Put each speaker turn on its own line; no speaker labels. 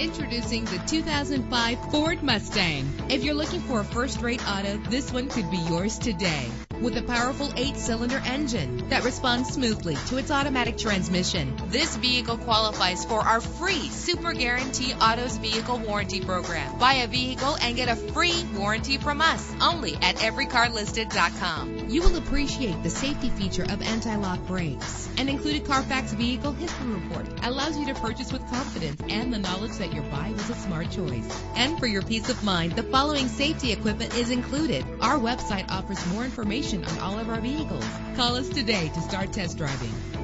Introducing the 2005 Ford Mustang. If you're looking for a first-rate auto, this one could be yours today. With a powerful eight-cylinder engine that responds smoothly to its automatic transmission, this vehicle qualifies for our free Super Guarantee Autos Vehicle Warranty Program. Buy a vehicle and get a free warranty from us only at everycarlisted.com. You will appreciate the safety feature of anti-lock brakes. An included Carfax vehicle history report allows you to purchase with confidence and the knowledge that your buy was a smart choice. And for your peace of mind, the following safety equipment is included. Our website offers more information on all of our vehicles. Call us today to start test driving.